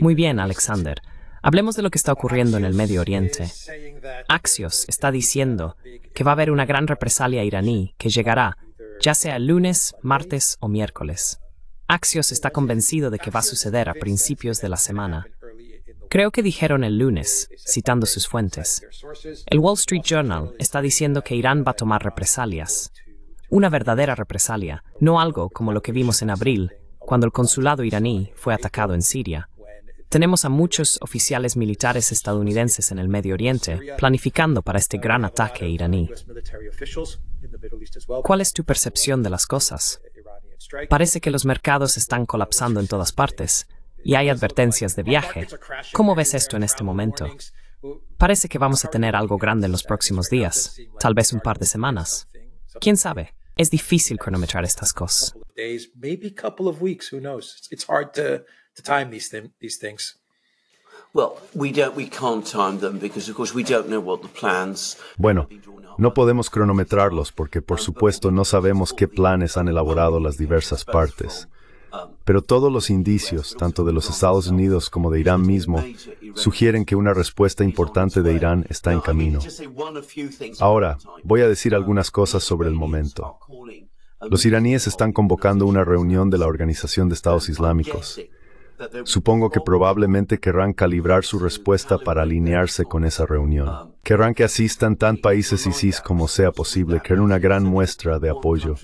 Muy bien, Alexander. Hablemos de lo que está ocurriendo en el Medio Oriente. Axios está diciendo que va a haber una gran represalia iraní que llegará, ya sea el lunes, martes o miércoles. Axios está convencido de que va a suceder a principios de la semana. Creo que dijeron el lunes, citando sus fuentes. El Wall Street Journal está diciendo que Irán va a tomar represalias. Una verdadera represalia, no algo como lo que vimos en abril, cuando el consulado iraní fue atacado en Siria. Tenemos a muchos oficiales militares estadounidenses en el Medio Oriente planificando para este gran ataque iraní. ¿Cuál es tu percepción de las cosas? Parece que los mercados están colapsando en todas partes y hay advertencias de viaje. ¿Cómo ves esto en este momento? Parece que vamos a tener algo grande en los próximos días, tal vez un par de semanas. ¿Quién sabe? Es difícil cronometrar estas cosas. Bueno, no podemos cronometrarlos porque por supuesto no sabemos qué planes han elaborado las diversas partes. Pero todos los indicios, tanto de los Estados Unidos como de Irán mismo, sugieren que una respuesta importante de Irán está en camino. Ahora, voy a decir algunas cosas sobre el momento. Los iraníes están convocando una reunión de la Organización de Estados Islámicos. Supongo que probablemente querrán calibrar su respuesta para alinearse con esa reunión. Querrán que asistan tan países ISIS como sea posible, querrán una gran muestra de apoyo.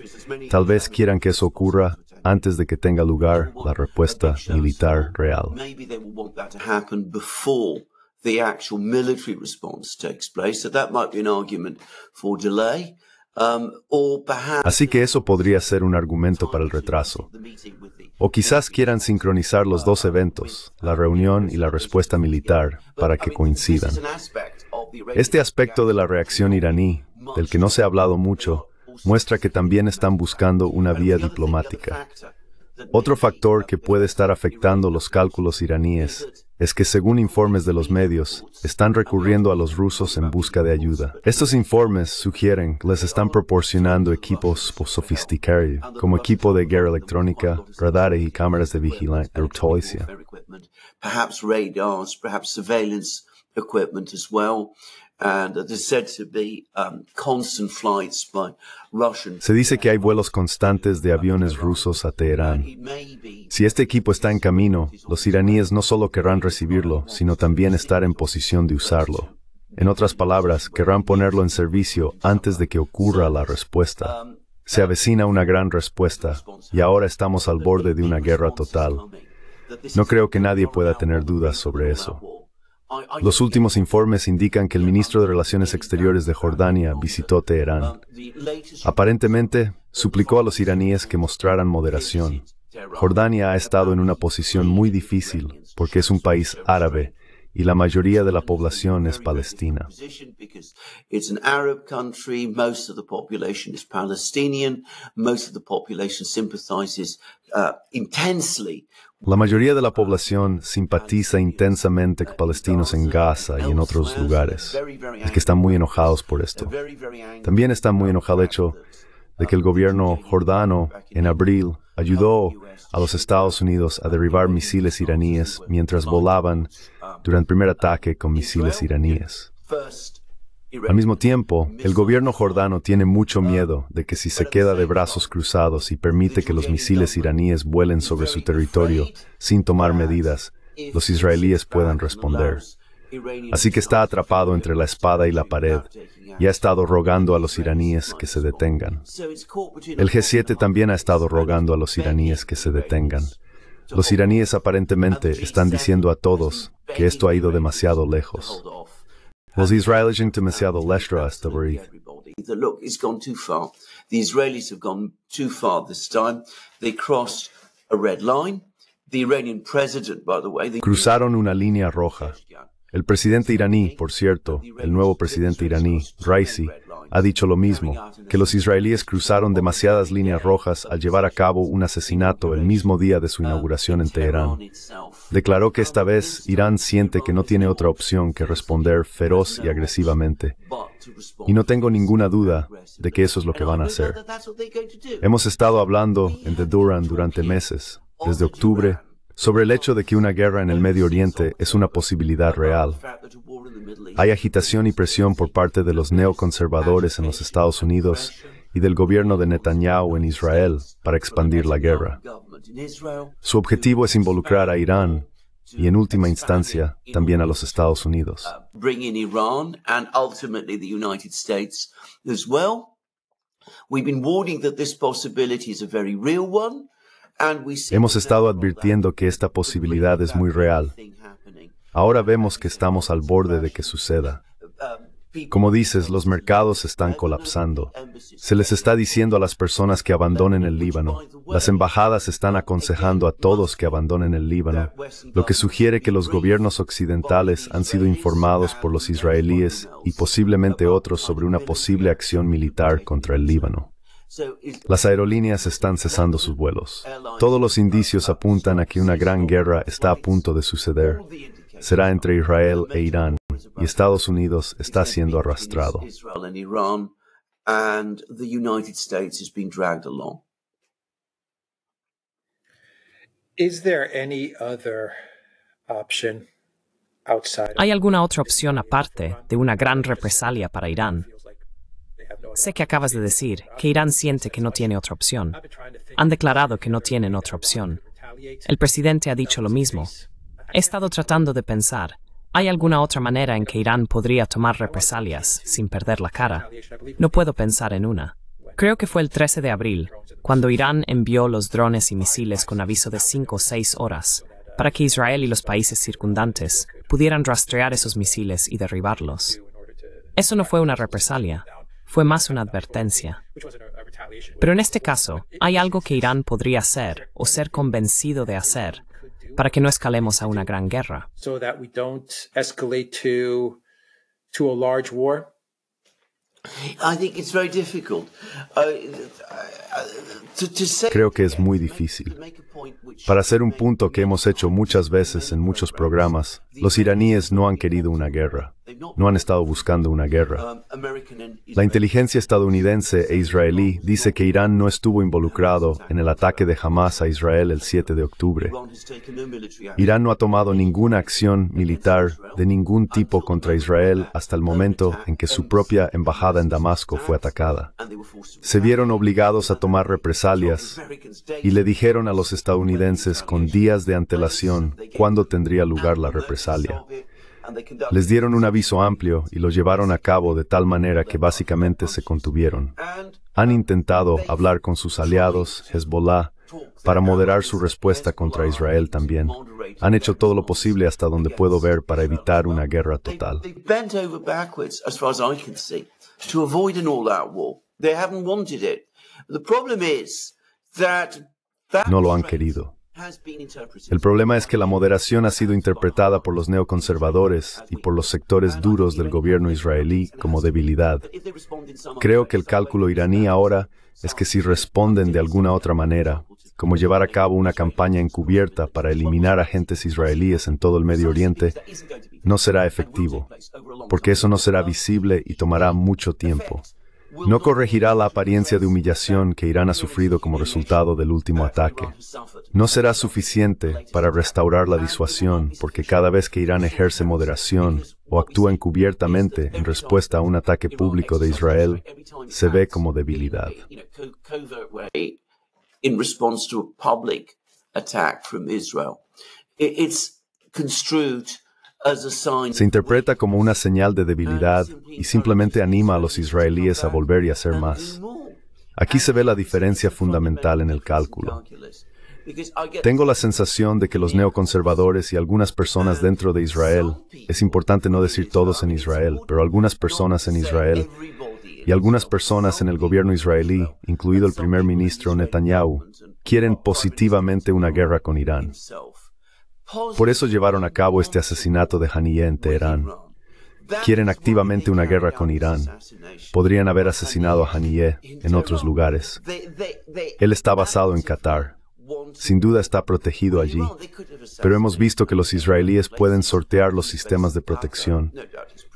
Tal vez quieran que eso ocurra antes de que tenga lugar la respuesta militar real. Así que eso podría ser un argumento para el retraso. O quizás quieran sincronizar los dos eventos, la reunión y la respuesta militar, para que coincidan. Este aspecto de la reacción iraní, del que no se ha hablado mucho, muestra que también están buscando una vía diplomática. Otro factor que puede estar afectando los cálculos iraníes es que según informes de los medios, están recurriendo a los rusos en busca de ayuda. Estos informes sugieren que les están proporcionando equipos sofisticados, como equipo de guerra electrónica, radares y cámaras de vigilancia. Se dice que hay vuelos constantes de aviones rusos a Teherán. Si este equipo está en camino, los iraníes no solo querrán recibirlo, sino también estar en posición de usarlo. En otras palabras, querrán ponerlo en servicio antes de que ocurra la respuesta. Se avecina una gran respuesta y ahora estamos al borde de una guerra total. No creo que nadie pueda tener dudas sobre eso. Los últimos informes indican que el ministro de Relaciones Exteriores de Jordania visitó Teherán. Aparentemente, suplicó a los iraníes que mostraran moderación. Jordania ha estado en una posición muy difícil porque es un país árabe y la mayoría de la población es palestina. La mayoría de la población simpatiza intensamente con palestinos en Gaza y en otros lugares. Es que están muy enojados por esto. También están muy enojados hecho de que el gobierno jordano en abril ayudó a los Estados Unidos a derribar misiles iraníes mientras volaban durante el primer ataque con misiles iraníes. Al mismo tiempo, el gobierno jordano tiene mucho miedo de que si se queda de brazos cruzados y permite que los misiles iraníes vuelen sobre su territorio sin tomar medidas, los israelíes puedan responder. Así que está atrapado entre la espada y la pared y ha estado rogando a los iraníes que se detengan. El G7 también ha estado rogando a los iraníes que se detengan. Los iraníes aparentemente están diciendo a todos que esto ha ido demasiado lejos. Los israelíes han demasiado lejos hasta Look, it's gone too far. The Israelis have gone too far this time. They crossed a red line. The Iranian president, by the way, Cruzaron una línea roja. El presidente iraní, por cierto, el nuevo presidente iraní, Raisi, ha dicho lo mismo, que los israelíes cruzaron demasiadas líneas rojas al llevar a cabo un asesinato el mismo día de su inauguración en Teherán. Declaró que esta vez Irán siente que no tiene otra opción que responder feroz y agresivamente, Y no tengo ninguna duda de que eso es lo que van a hacer. Hemos estado hablando en The Duran durante meses, desde octubre, sobre el hecho de que una guerra en el Medio Oriente es una posibilidad real. Hay agitación y presión por parte de los neoconservadores en los Estados Unidos y del gobierno de Netanyahu en Israel para expandir la guerra. Su objetivo es involucrar a Irán y en última instancia también a los Estados Unidos. Hemos estado advirtiendo que esta posibilidad es muy real. Ahora vemos que estamos al borde de que suceda. Como dices, los mercados están colapsando. Se les está diciendo a las personas que abandonen el Líbano. Las embajadas están aconsejando a todos que abandonen el Líbano, lo que sugiere que los gobiernos occidentales han sido informados por los israelíes y posiblemente otros sobre una posible acción militar contra el Líbano. Las aerolíneas están cesando sus vuelos. Todos los indicios apuntan a que una gran guerra está a punto de suceder. Será entre Israel e Irán y Estados Unidos está siendo arrastrado. ¿Hay alguna otra opción aparte de una gran represalia para Irán? Sé que acabas de decir que Irán siente que no tiene otra opción. Han declarado que no tienen otra opción. El presidente ha dicho lo mismo. He estado tratando de pensar ¿Hay alguna otra manera en que Irán podría tomar represalias sin perder la cara? No puedo pensar en una. Creo que fue el 13 de abril, cuando Irán envió los drones y misiles con aviso de 5 o 6 horas, para que Israel y los países circundantes pudieran rastrear esos misiles y derribarlos. Eso no fue una represalia, fue más una advertencia. Pero en este caso, hay algo que Irán podría hacer o ser convencido de hacer para que no escalemos a una gran guerra. Creo que es muy difícil. Para hacer un punto que hemos hecho muchas veces en muchos programas, los iraníes no han querido una guerra. No han estado buscando una guerra. La inteligencia estadounidense e israelí dice que Irán no estuvo involucrado en el ataque de Hamas a Israel el 7 de octubre. Irán no ha tomado ninguna acción militar de ningún tipo contra Israel hasta el momento en que su propia embajada en Damasco fue atacada. Se vieron obligados a tomar represalias y le dijeron a los estadounidenses con días de antelación cuándo tendría lugar la represalia. Les dieron un aviso amplio y lo llevaron a cabo de tal manera que básicamente se contuvieron. Han intentado hablar con sus aliados, Hezbollah, para moderar su respuesta contra Israel también. Han hecho todo lo posible hasta donde puedo ver para evitar una guerra total. No lo han querido. El problema es que la moderación ha sido interpretada por los neoconservadores y por los sectores duros del gobierno israelí como debilidad. Creo que el cálculo iraní ahora es que si responden de alguna otra manera, como llevar a cabo una campaña encubierta para eliminar agentes israelíes en todo el Medio Oriente, no será efectivo, porque eso no será visible y tomará mucho tiempo no corregirá la apariencia de humillación que Irán ha sufrido como resultado del último ataque. No será suficiente para restaurar la disuasión, porque cada vez que Irán ejerce moderación o actúa encubiertamente en respuesta a un ataque público de Israel, se ve como debilidad. Se interpreta como una señal de debilidad y simplemente anima a los israelíes a volver y hacer más. Aquí se ve la diferencia fundamental en el cálculo. Tengo la sensación de que los neoconservadores y algunas personas dentro de Israel, es importante no decir todos en Israel, pero algunas personas en Israel y algunas personas en el gobierno israelí, incluido el primer ministro Netanyahu, quieren positivamente una guerra con Irán. Por eso llevaron a cabo este asesinato de Haniyeh en Teherán. Quieren activamente una guerra con Irán. Podrían haber asesinado a Haniyeh en otros lugares. Él está basado en Qatar. Sin duda está protegido allí, pero hemos visto que los israelíes pueden sortear los sistemas de protección.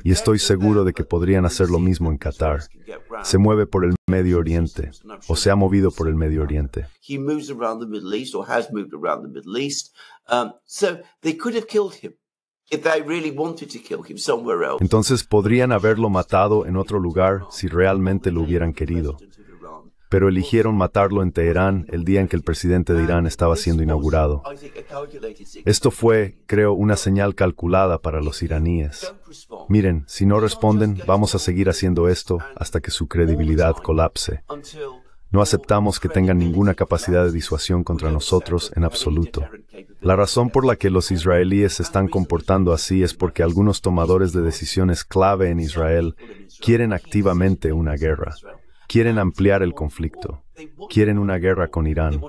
Y estoy seguro de que podrían hacer lo mismo en Qatar. Se mueve por el Medio Oriente, o se ha movido por el Medio Oriente. He moves around the Middle East or has moved around the Middle East. So they could have killed him if they really wanted to kill him somewhere else. Entonces podrían haberlo matado en otro lugar si realmente lo hubieran querido. Pero eligieron matarlo en Teherán el día en que el presidente de Irán estaba siendo inaugurado. Esto fue, creo, una señal calculada para los iraníes. Miren, si no responden, vamos a seguir haciendo esto hasta que su credibilidad colapse. No aceptamos que tengan ninguna capacidad de disuasión contra nosotros en absoluto. La razón por la que los israelíes se están comportando así es porque algunos tomadores de decisiones clave en Israel quieren activamente una guerra. Quieren ampliar el conflicto. Quieren una guerra con Irán.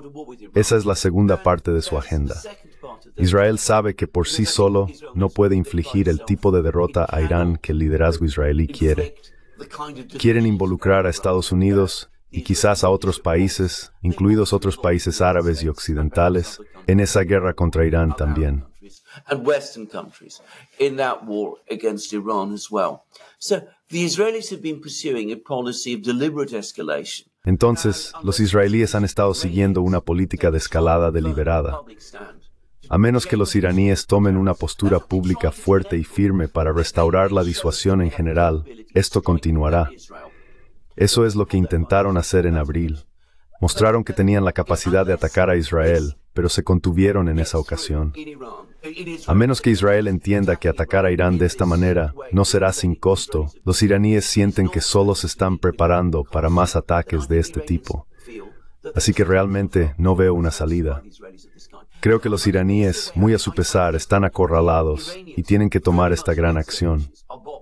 Esa es la segunda parte de su agenda. Israel sabe que por sí solo no puede infligir el tipo de derrota a Irán que el liderazgo israelí quiere. Quieren involucrar a Estados Unidos y quizás a otros países, incluidos otros países árabes y occidentales, en esa guerra contra Irán también. And Western countries in that war against Iran as well. So the Israelis have been pursuing a policy of deliberate escalation. Entonces, los israelíes han estado siguiendo una política de escalada deliberada. A menos que los iraníes tomen una postura pública fuerte y firme para restaurar la disuasión en general, esto continuará. Eso es lo que intentaron hacer en abril. Mostraron que tenían la capacidad de atacar a Israel, pero se contuvieron en esa ocasión. A menos que Israel entienda que atacar a Irán de esta manera no será sin costo, los iraníes sienten que solo se están preparando para más ataques de este tipo. Así que realmente no veo una salida. Creo que los iraníes, muy a su pesar, están acorralados y tienen que tomar esta gran acción.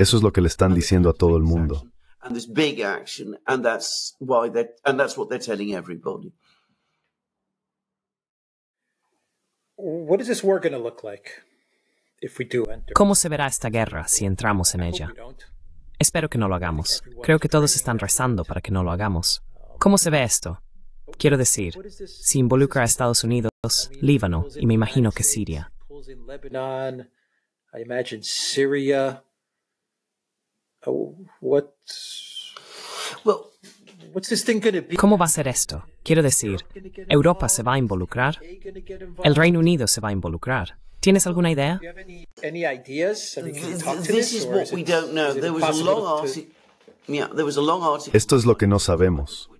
Eso es lo que le están diciendo a todo el mundo. And this big action, and that's why they and that's what they're telling everybody. What is this war going to look like if we do enter? ¿Cómo se verá esta guerra si entramos en ella? We don't. Espero que no lo hagamos. Creo que todos están rezando para que no lo hagamos. ¿Cómo se ve esto? Quiero decir, si involucra a Estados Unidos, Líbano y me imagino que Siria. Be? ¿Cómo va a ser esto? Quiero decir, ¿Europa se va a involucrar? ¿El Reino Unido se va a involucrar? ¿Tienes alguna idea? Esto es lo que no sabemos.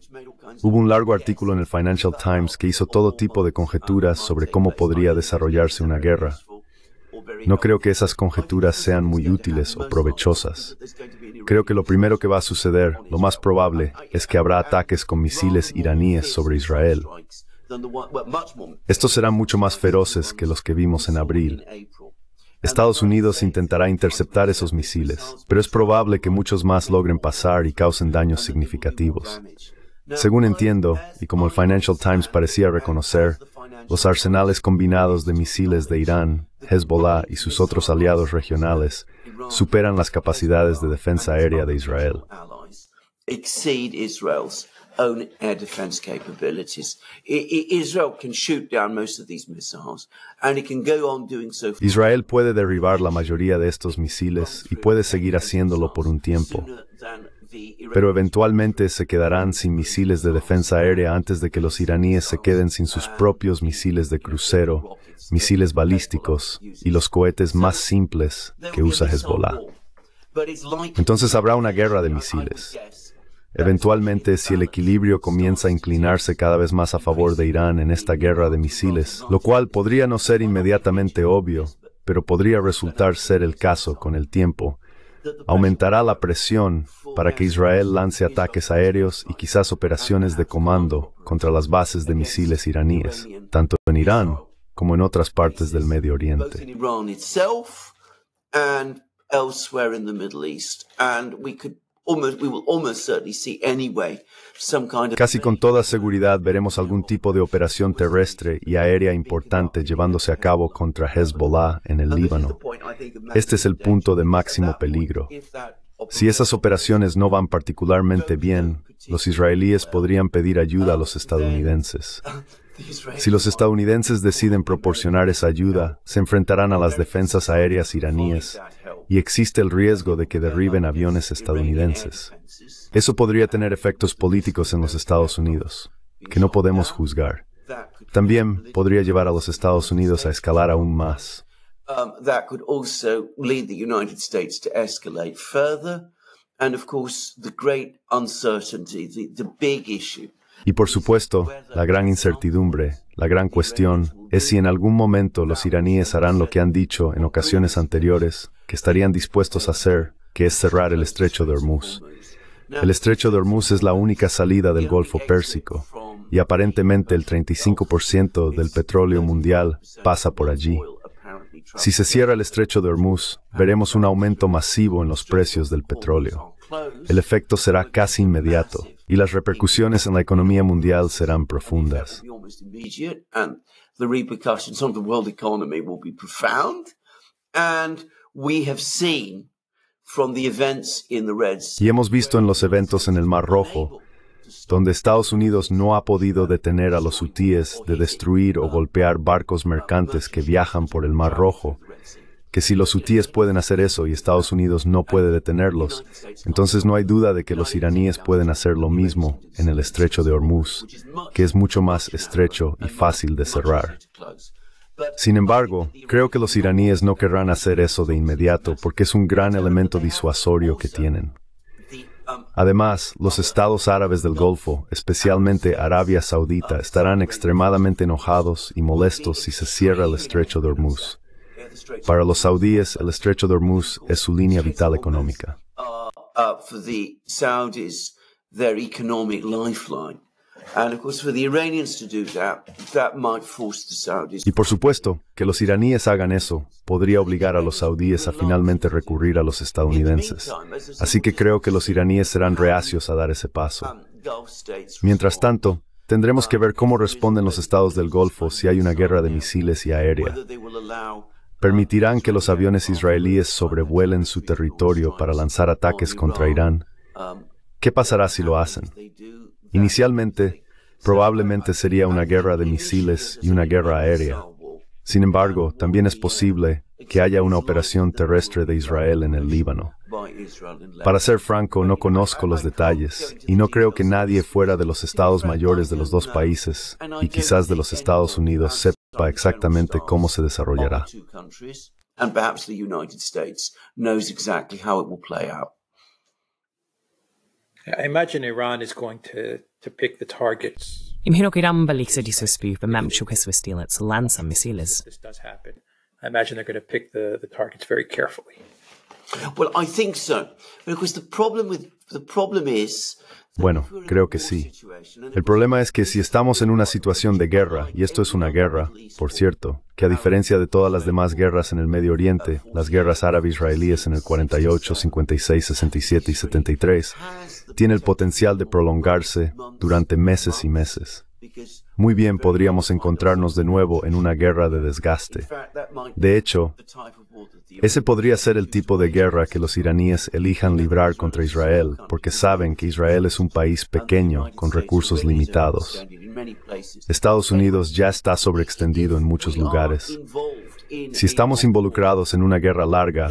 Hubo un largo artículo en el Financial Times que hizo todo tipo de conjeturas sobre cómo podría desarrollarse una guerra. No creo que esas conjeturas sean muy útiles o provechosas. Creo que lo primero que va a suceder, lo más probable, es que habrá ataques con misiles iraníes sobre Israel. Estos serán mucho más feroces que los que vimos en abril. Estados Unidos intentará interceptar esos misiles, pero es probable que muchos más logren pasar y causen daños significativos. Según entiendo, y como el Financial Times parecía reconocer, los arsenales combinados de misiles de Irán, Hezbollah y sus otros aliados regionales superan las capacidades de defensa aérea de Israel. own air defense capabilities. Israel can shoot down most of these missiles, and it can go on doing so for Israel puede derribar la mayoría de estos misiles y puede seguir haciéndolo por un tiempo, pero eventualmente se quedarán sin misiles de defensa aérea antes de que los iraníes se queden sin sus propios misiles de crucero, misiles balísticos y los cohetes más simples que usa Hezbollah. Entonces habrá una guerra de misiles. Eventualmente, si el equilibrio comienza a inclinarse cada vez más a favor de Irán en esta guerra de misiles, lo cual podría no ser inmediatamente obvio, pero podría resultar ser el caso con el tiempo, aumentará la presión para que Israel lance ataques aéreos y quizás operaciones de comando contra las bases de misiles iraníes, tanto en Irán como en otras partes del Medio Oriente. in Iran itself and elsewhere in the Middle East. And we could almost, we will almost certainly see anyway some kind of Casi con toda seguridad veremos algún tipo de operación terrestre y aérea importante llevándose a cabo contra Hezbollah en el Líbano. Este es el punto de máximo peligro. Si esas operaciones no van particularmente bien, los israelíes podrían pedir ayuda a los estadounidenses. Si los estadounidenses deciden proporcionar esa ayuda, se enfrentarán a las defensas aéreas iraníes y existe el riesgo de que derriben aviones estadounidenses. Eso podría tener efectos políticos en los Estados Unidos, que no podemos juzgar. También podría llevar a los Estados Unidos a escalar aún más. That could also lead the United States to escalate further. And of course, the great uncertainty, the, the big issue. Y por supuesto, la gran incertidumbre, la gran cuestión, es si en algún momento los iraníes harán lo que han dicho en ocasiones anteriores, que estarían dispuestos a hacer, que es cerrar el estrecho de Hormuz. El estrecho de Hormuz es la única salida del Golfo Pérsico, y aparentemente el 35% del petróleo mundial pasa por allí. Si se cierra el estrecho de Hormuz, veremos un aumento masivo en los precios del petróleo. El efecto será casi inmediato y las repercusiones en la economía mundial serán profundas. Y hemos visto en los eventos en el Mar Rojo, donde Estados Unidos no ha podido detener a los hutíes de destruir o golpear barcos mercantes que viajan por el Mar Rojo, que si los hutíes pueden hacer eso y Estados Unidos no puede detenerlos, entonces no hay duda de que los iraníes pueden hacer lo mismo en el estrecho de Hormuz, que es mucho más estrecho y fácil de cerrar. Sin embargo, creo que los iraníes no querrán hacer eso de inmediato porque es un gran elemento disuasorio que tienen. Además, los estados árabes del Golfo, especialmente Arabia Saudita, estarán extremadamente enojados y molestos si se cierra el estrecho de Hormuz. Para los saudíes, el estrecho de Hormuz es su línea vital económica. Y por supuesto, que los iraníes hagan eso podría obligar a los saudíes a finalmente recurrir a los estadounidenses. Así que creo que los iraníes serán reacios a dar ese paso. Mientras tanto, tendremos que ver cómo responden los estados del Golfo si hay una guerra de misiles y aérea permitirán que los aviones israelíes sobrevuelen su territorio para lanzar ataques contra Irán. ¿Qué pasará si lo hacen? Inicialmente, probablemente sería una guerra de misiles y una guerra aérea. Sin embargo, también es posible que haya una operación terrestre de Israel en el Líbano. Para ser franco, no conozco los detalles y no creo que nadie fuera de los estados mayores de los dos países y quizás de los Estados Unidos sepa exactamente cómo se desarrollará. Imagino que Irán va a se spy på människohästvestilet lanza misiles. I imagine they're going to pick the, the targets very carefully. Well, I think so. Because the problem with the problem is Bueno, creo que sí. El problema es que si estamos en una situación de guerra, y esto es una guerra, por cierto, que a diferencia de todas las demás guerras en el Medio Oriente, las guerras árabe-israelíes en el 48, 56, 67 y 73, tiene el potencial de prolongarse durante meses y meses. Muy bien podríamos encontrarnos de nuevo en una guerra de desgaste. De hecho, ese podría ser el tipo de guerra que los iraníes elijan librar contra Israel, porque saben que Israel es un país pequeño con recursos limitados. Estados Unidos ya está sobreextendido en muchos lugares. Si estamos involucrados en una guerra larga,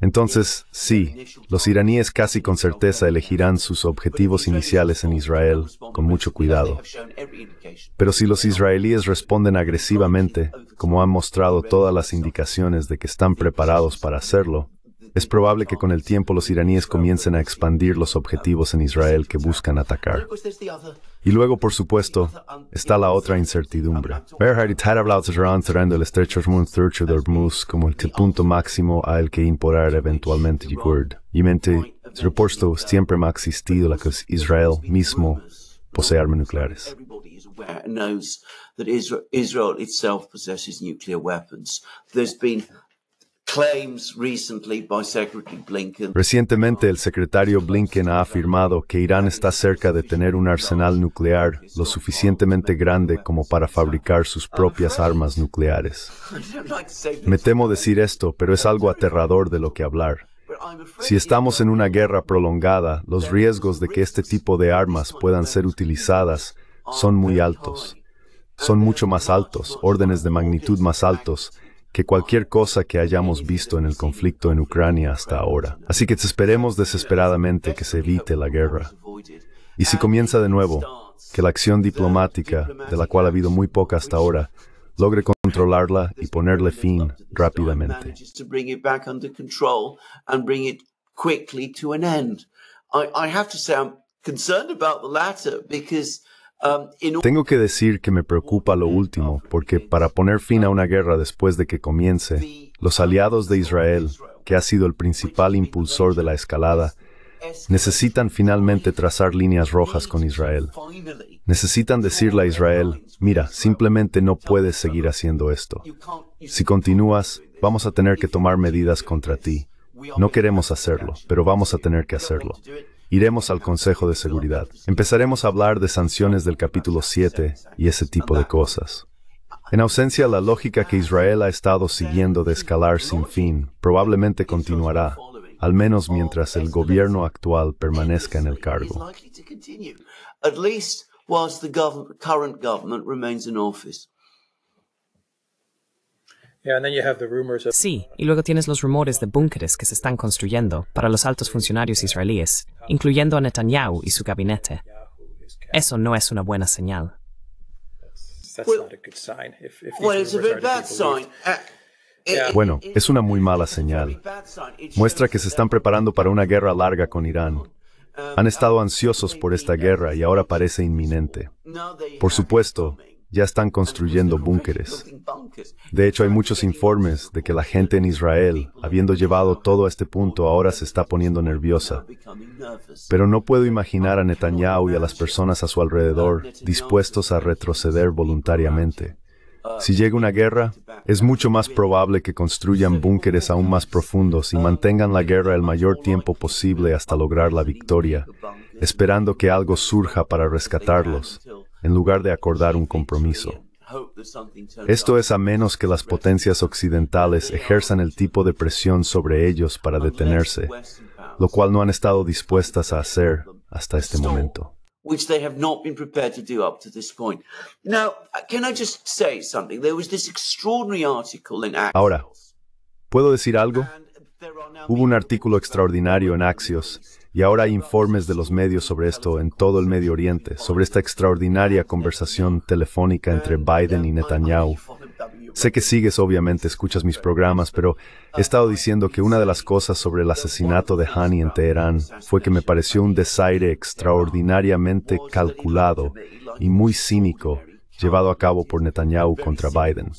Entonces, sí, los iraníes casi con certeza elegirán sus objetivos iniciales en Israel con mucho cuidado. Pero si los israelíes responden agresivamente, como han mostrado todas las indicaciones de que están preparados para hacerlo, es probable que con el tiempo los iraníes comiencen a expandir los objetivos en Israel que buscan atacar. Y luego, por supuesto, está la otra incertidumbre. cerrando el estrecho como el punto máximo al que importar eventualmente Y mente, repuesto siempre ha existido la que Israel mismo posee armas nucleares. Recientemente el secretario Blinken ha afirmado que Irán está cerca de tener un arsenal nuclear lo suficientemente grande como para fabricar sus propias armas nucleares. Me temo decir esto, pero es algo aterrador de lo que hablar. Si estamos en una guerra prolongada, los riesgos de que este tipo de armas puedan ser utilizadas son muy altos. Son mucho más altos, órdenes de magnitud más altos, que cualquier cosa que hayamos visto en el conflicto en Ucrania hasta ahora. Así que esperemos desesperadamente que se evite la guerra. Y si comienza de nuevo, que la acción diplomática, de la cual ha habido muy poca hasta ahora, logre controlarla y ponerle fin rápidamente. Um, Tengo que decir que me preocupa lo último, porque para poner fin a una guerra después de que comience, los aliados de Israel, que ha sido el principal impulsor de la escalada, necesitan finalmente trazar líneas rojas con Israel. Necesitan decirle a Israel, mira, simplemente no puedes seguir haciendo esto. Si continúas, vamos a tener que tomar medidas contra ti. No queremos hacerlo, pero vamos a tener que hacerlo. Iremos al Consejo de Seguridad. Empezaremos a hablar de sanciones del capítulo 7 y ese tipo de cosas. En ausencia la lógica que Israel ha estado siguiendo de escalar sin fin, probablemente continuará, al menos mientras el gobierno actual permanezca en el cargo. Sí, y luego tienes los rumores de búnkeres que se están construyendo para los altos funcionarios israelíes, incluyendo a Netanyahu y su gabinete. Eso no es una buena señal. Bueno, es una muy mala señal. Muestra que se están preparando para una guerra larga con Irán. Han estado ansiosos por esta guerra y ahora parece inminente. Por supuesto, ya están construyendo búnkeres. De hecho, hay muchos informes de que la gente en Israel, habiendo llevado todo a este punto, ahora se está poniendo nerviosa. Pero no puedo imaginar a Netanyahu y a las personas a su alrededor dispuestos a retroceder voluntariamente. Si llega una guerra, es mucho más probable que construyan búnkeres aún más profundos y mantengan la guerra el mayor tiempo posible hasta lograr la victoria, esperando que algo surja para rescatarlos, en lugar de acordar un compromiso. Esto es a menos que las potencias occidentales ejerzan el tipo de presión sobre ellos para detenerse, lo cual no han estado dispuestas a hacer hasta este momento. Ahora, ¿puedo decir algo? Hubo un artículo extraordinario en Axios y ahora hay informes de los medios sobre esto en todo el Medio Oriente, sobre esta extraordinaria conversación telefónica entre Biden y Netanyahu. Sé que sigues, obviamente, escuchas mis programas, pero he estado diciendo que una de las cosas sobre el asesinato de Hani en Teherán fue que me pareció un desaire extraordinariamente calculado y muy cínico llevado a cabo por Netanyahu contra Biden.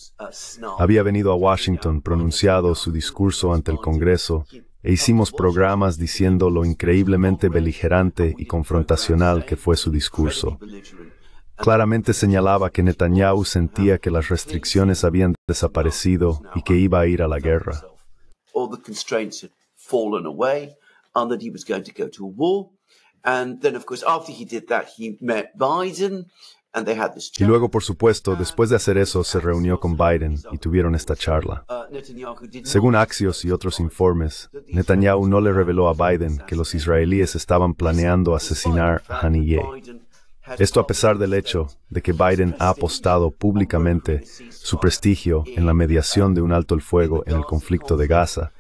Había venido a Washington, pronunciado su discurso ante el Congreso e hicimos programas diciendo lo increíblemente beligerante y confrontacional que fue su discurso. Claramente señalaba que Netanyahu sentía que las restricciones habían desaparecido y que iba a ir a la guerra. Y luego, por supuesto, después de hacer eso, se reunió con Biden y tuvieron esta charla. Según Axios y otros informes, Netanyahu no le reveló a Biden que los israelíes estaban planeando asesinar a Haniyeh. Esto a pesar del hecho de que Biden ha apostado públicamente su prestigio en la mediación de un alto el fuego en el conflicto de Gaza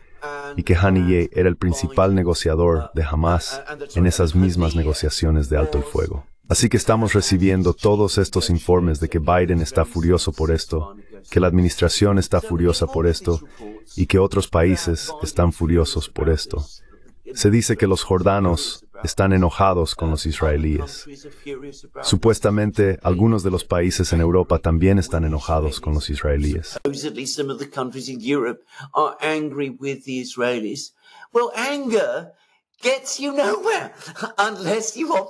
y que Haniyeh era el principal negociador de Hamas en esas mismas negociaciones de alto el fuego. Así que estamos recibiendo todos estos informes de que Biden está furioso por esto, que la administración está furiosa por esto y que otros países están furiosos por esto. Se dice que los jordanos están enojados con los israelíes. Supuestamente, algunos de los países en Europa también están enojados con los israelíes.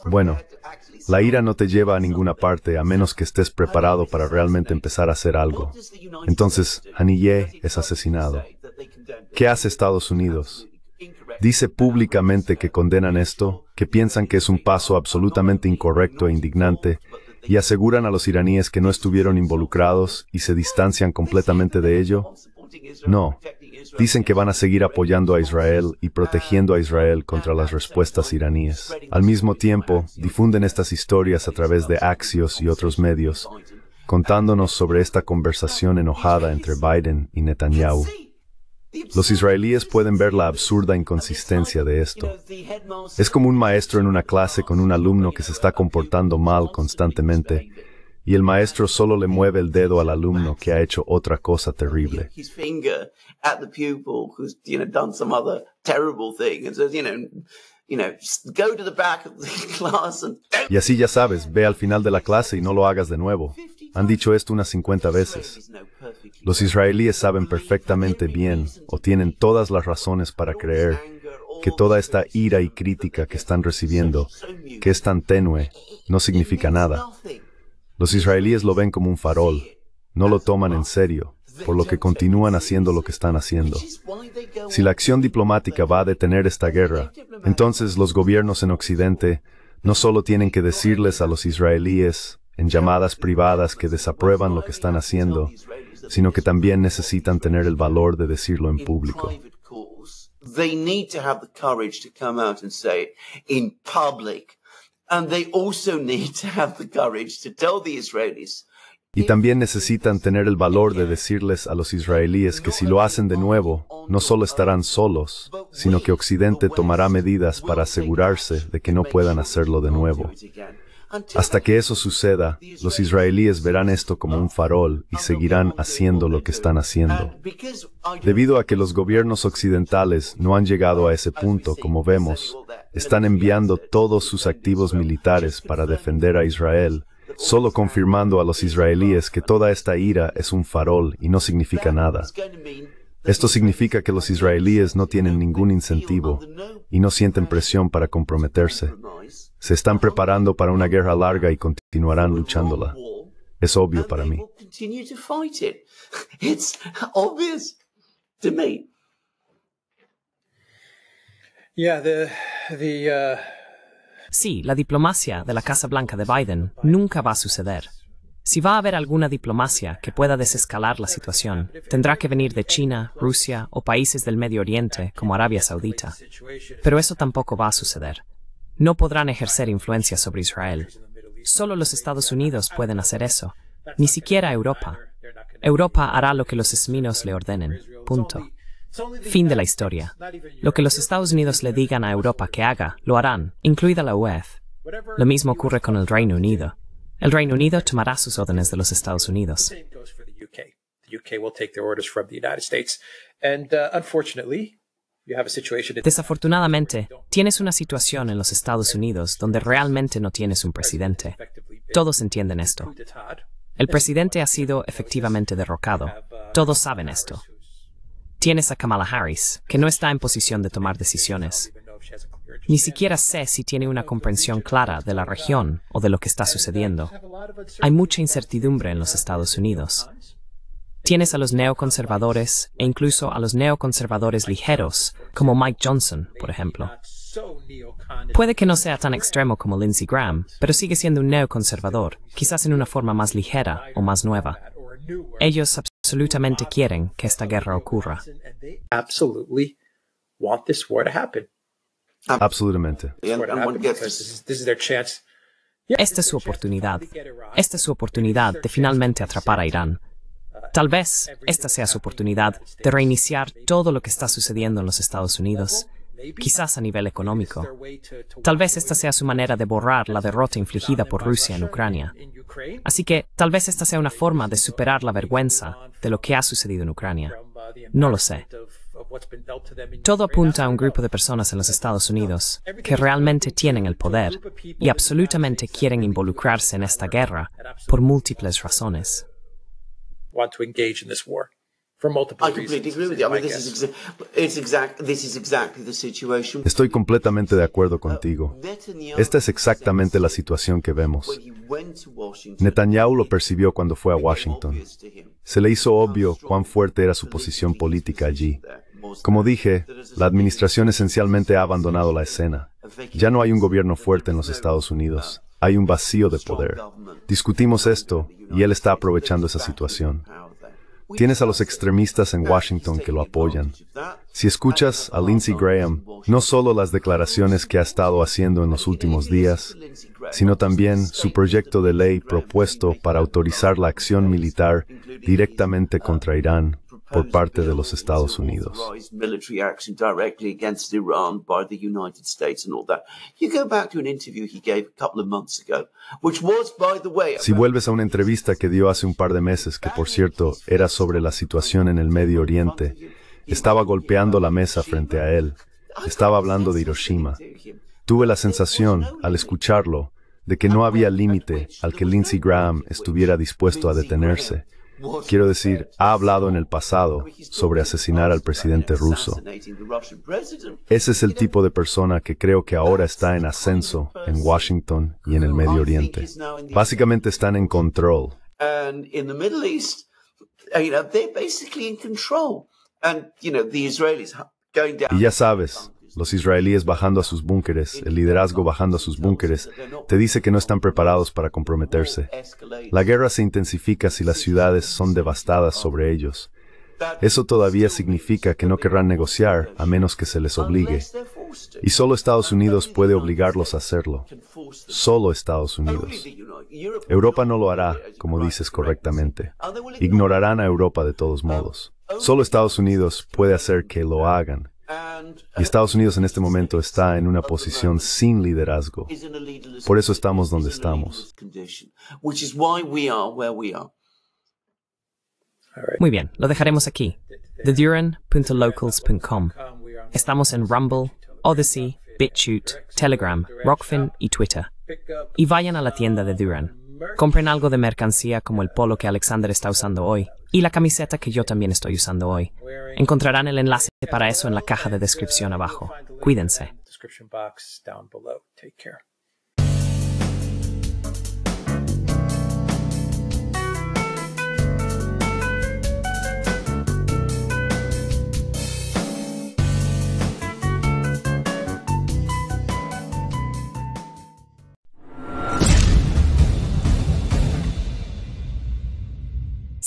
Bueno, la ira no te lleva a ninguna parte a menos que estés preparado para realmente empezar a hacer algo. Entonces, Haniyeh es asesinado. ¿Qué hace Estados Unidos? Dice públicamente que condenan esto, que piensan que es un paso absolutamente incorrecto e indignante, y aseguran a los iraníes que no estuvieron involucrados y se distancian completamente de ello. No, dicen que van a seguir apoyando a Israel y protegiendo a Israel contra las respuestas iraníes. Al mismo tiempo, difunden estas historias a través de Axios y otros medios, contándonos sobre esta conversación enojada entre Biden y Netanyahu. Los israelíes pueden ver la absurda inconsistencia de esto. Es como un maestro en una clase con un alumno que se está comportando mal constantemente y el maestro solo le mueve el dedo al alumno que ha hecho otra cosa terrible. Y así ya sabes, ve al final de la clase y no lo hagas de nuevo. Han dicho esto unas 50 veces. Los israelíes saben perfectamente bien, o tienen todas las razones para creer, que toda esta ira y crítica que están recibiendo, que es tan tenue, no significa nada. Los israelíes lo ven como un farol, no lo toman en serio, por lo que continúan haciendo lo que están haciendo. Si la acción diplomática va a detener esta guerra, entonces los gobiernos en Occidente no solo tienen que decirles a los israelíes, en llamadas privadas que desaprueban lo que están haciendo, sino que también necesitan tener el valor de decirlo en público. They need to have the courage to come out and say it in public. Y también necesitan tener el valor de decirles a los israelíes que si lo hacen de nuevo, no solo estarán solos, sino que Occidente tomará medidas para asegurarse de que no puedan hacerlo de nuevo. Hasta que eso suceda, los israelíes verán esto como un farol y seguirán haciendo lo que están haciendo. Debido a que los gobiernos occidentales no han llegado a ese punto, como vemos, están enviando todos sus activos militares para defender a Israel, solo confirmando a los israelíes que toda esta ira es un farol y no significa nada. Esto significa que los israelíes no tienen ningún incentivo y no sienten presión para comprometerse. Se están preparando para una guerra larga y continuarán luchándola. Es obvio para mí. Sí, la diplomacia de la Casa Blanca de Biden nunca va a suceder. Si va a haber alguna diplomacia que pueda desescalar la situación, tendrá que venir de China, Rusia o países del Medio Oriente como Arabia Saudita. Pero eso tampoco va a suceder no podrán ejercer influencia sobre Israel. Solo los Estados Unidos pueden hacer eso, ni siquiera Europa. Europa hará lo que los esminos le ordenen. Punto. Fin de la historia. Lo que los Estados Unidos le digan a Europa que haga, lo harán, incluida la UEF. Lo mismo ocurre con el Reino Unido. El Reino Unido tomará sus órdenes de los Estados Unidos. Desafortunadamente, tienes una situación en los Estados Unidos donde realmente no tienes un presidente. Todos entienden esto. El presidente ha sido efectivamente derrocado. Todos saben esto. Tienes a Kamala Harris, que no está en posición de tomar decisiones. Ni siquiera sé si tiene una comprensión clara de la región o de lo que está sucediendo. Hay mucha incertidumbre en los Estados Unidos. Tienes a los neoconservadores e incluso a los neoconservadores ligeros, como Mike Johnson, por ejemplo. Puede que no sea tan extremo como Lindsey Graham, pero sigue siendo un neoconservador, quizás en una forma más ligera o más nueva. Ellos absolutamente quieren que esta guerra ocurra. Absolutamente. Esta es su oportunidad. Esta es su oportunidad de finalmente atrapar a Irán. Tal vez esta sea su oportunidad de reiniciar todo lo que está sucediendo en los Estados Unidos, quizás a nivel económico. Tal vez esta sea su manera de borrar la derrota infligida por Rusia en Ucrania. Así que tal vez esta sea una forma de superar la vergüenza de lo que ha sucedido en Ucrania. No lo sé. Todo apunta a un grupo de personas en los Estados Unidos que realmente tienen el poder y absolutamente quieren involucrarse en esta guerra por múltiples razones want to engage in this war. For multiple I completely agree with you. I mean, this is, exa- it's exact, this is exactly the situation. Estoy completamente de acuerdo contigo. Esta es exactamente la situación que vemos. Netanyahu lo percibió cuando fue a Washington. Se le hizo obvio cuán fuerte era su posición política allí. Como dije, la administración esencialmente ha abandonado la escena. Ya no hay un gobierno fuerte en los Estados Unidos. Hay un vacío de poder. Discutimos esto y él está aprovechando esa situación. Tienes a los extremistas en Washington que lo apoyan. Si escuchas a Lindsey Graham, no solo las declaraciones que ha estado haciendo en los últimos días, sino también su proyecto de ley propuesto para autorizar la acción militar directamente contra Irán por parte de los Estados Unidos. Si vuelves a una entrevista que dio hace un par de meses, que por cierto era sobre la situación en el Medio Oriente, estaba golpeando la mesa frente a él, estaba hablando de Hiroshima. Tuve la sensación, al escucharlo, de que no había límite al que Lindsey Graham estuviera dispuesto a detenerse. Quiero decir, ha hablado en el pasado sobre asesinar al presidente ruso. Ese es el tipo de persona que creo que ahora está en ascenso en Washington y en el Medio Oriente. Básicamente están en control. Y ya sabes, los israelíes bajando a sus búnkeres, el liderazgo bajando a sus búnkeres, te dice que no están preparados para comprometerse. La guerra se intensifica si las ciudades son devastadas sobre ellos. Eso todavía significa que no querrán negociar a menos que se les obligue. Y solo Estados Unidos puede obligarlos a hacerlo. Solo Estados Unidos. Europa no lo hará, como dices correctamente. Ignorarán a Europa de todos modos. Solo Estados Unidos puede hacer que lo hagan. Y Estados Unidos en este momento está en una posición sin liderazgo. Por eso estamos donde estamos. Muy bien, lo dejaremos aquí. TheDuran.locals.com. Estamos en Rumble, Odyssey, BitChute, Telegram, Rockfin y Twitter. Y vayan a la tienda de Duran. Compren algo de mercancía como el polo que Alexander está usando hoy y la camiseta que yo también estoy usando hoy. Encontrarán el enlace para eso en la caja de descripción abajo. Cuídense.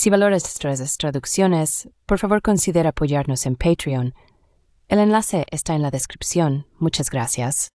Si valoras nuestras traducciones, por favor considera apoyarnos en Patreon. El enlace está en la descripción. Muchas gracias.